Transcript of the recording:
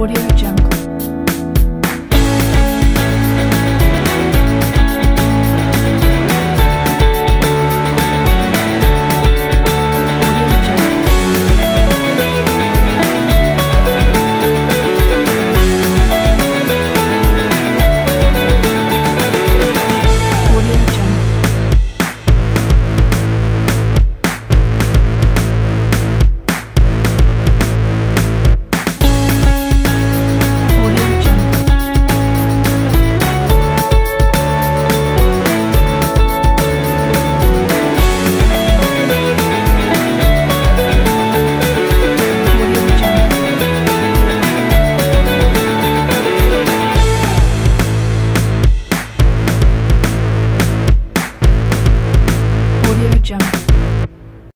Audio jump.